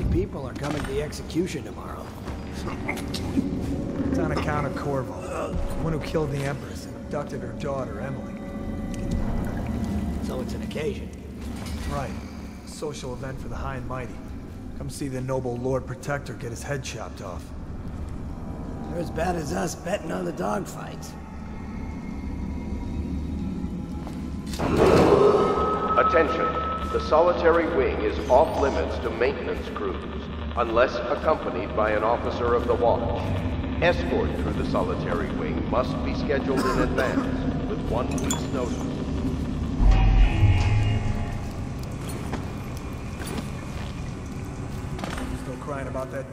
many people are coming to the execution tomorrow? It's on account of Corvo, the one who killed the Empress and abducted her daughter, Emily. So it's an occasion. Right. Social event for the high and mighty. Come see the noble Lord Protector get his head chopped off. They're as bad as us betting on the dogfights. Attention. The solitary wing is off limits to maintenance crews, unless accompanied by an officer of the watch. Escort through the solitary wing must be scheduled in advance, with one week's notice. Still crying about that?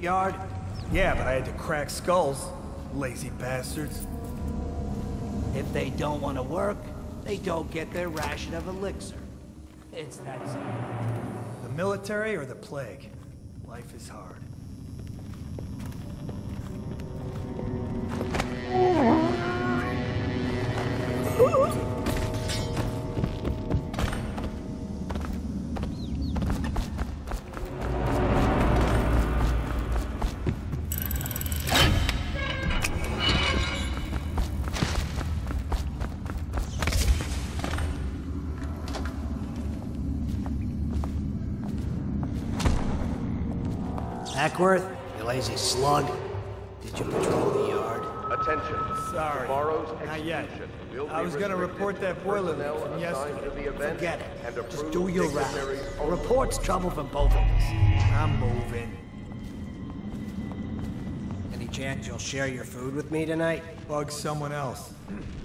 Yard? Yeah, but I had to crack skulls. Lazy bastards. If they don't want to work, they don't get their ration of elixir. It's that simple. The military or the plague? Life is hard. Ackworth, you lazy slug. Did you patrol the yard? Attention. Sorry. Tomorrow's Not yet. will I was gonna report that boiler leak from yesterday. the event Forget it. and Just do your rounds. dignitaries A only. report's trouble from both of us. I'm moving. Any chance you'll share your food with me tonight? Bug someone else.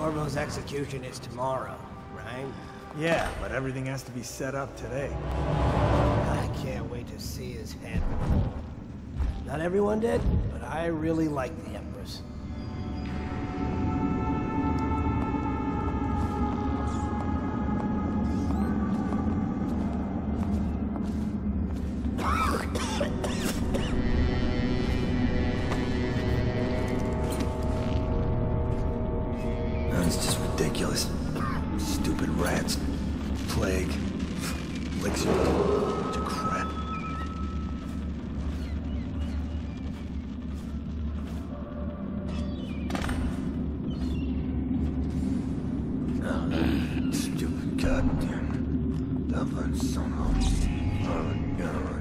Corvo's execution is tomorrow, right? Yeah, but everything has to be set up today. I can't wait to see his head. Not everyone did, but I really like the Empress. It's just ridiculous. Stupid rats. Plague. Bunch of crap. Stupid goddamn. Dublin son of. Oh, God.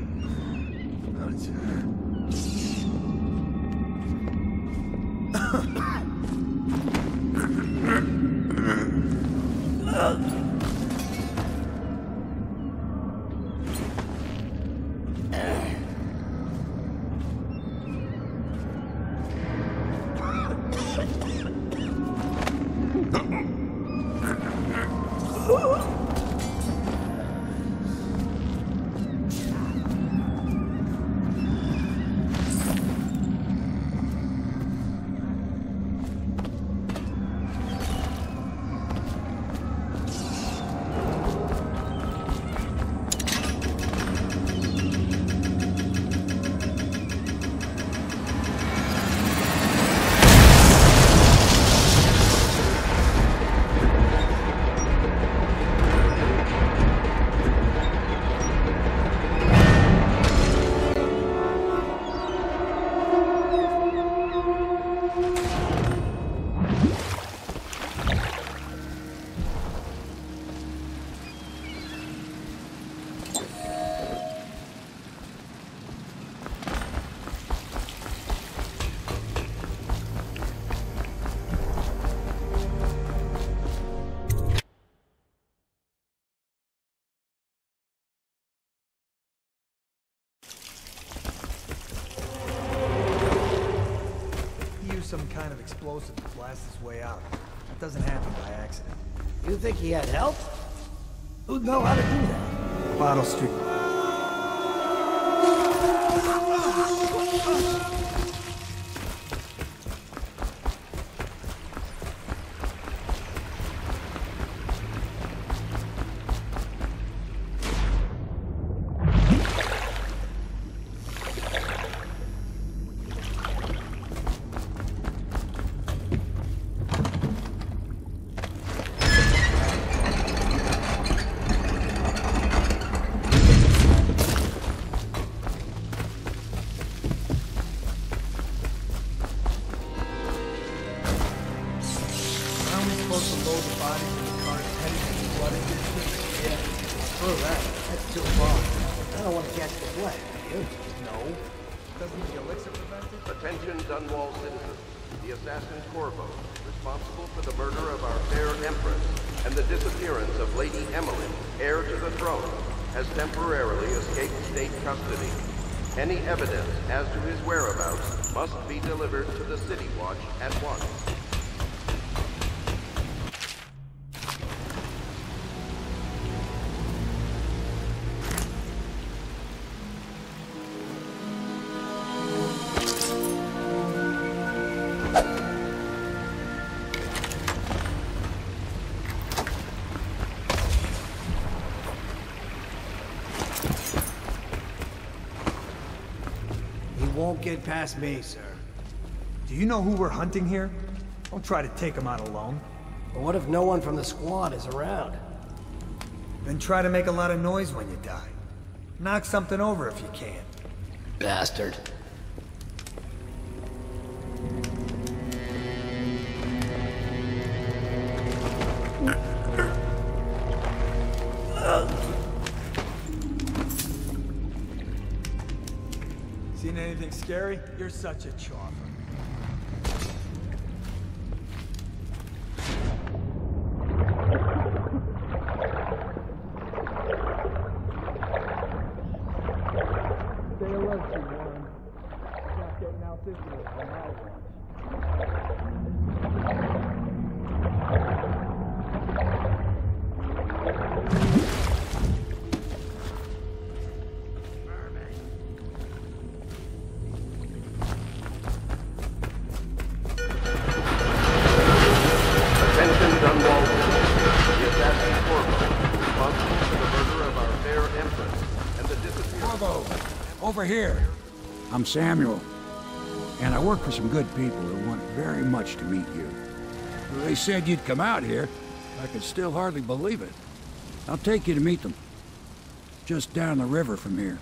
He explosive to blast his way out. That doesn't happen by accident. You think he had help? Who'd know how to do that? Bottle Street. Load the in the flooding district? Yeah, that. That's too far. I don't want to catch the you? No. Doesn't the elixir prevent it? Attention Dunwall citizens. The assassin Corvo, responsible for the murder of our fair empress and the disappearance of Lady Emily, heir to the throne, has temporarily escaped state custody. Any evidence as to his whereabouts must be delivered to the City Watch at once. Won't get past me, sir. Do you know who we're hunting here? Don't try to take him out alone. But what if no one from the squad is around? Then try to make a lot of noise when you die. Knock something over if you can. Bastard. Seen anything scary? You're such a chopper. Over here. I'm Samuel, and I work for some good people who want very much to meet you. They said you'd come out here. I could still hardly believe it. I'll take you to meet them. Just down the river from here.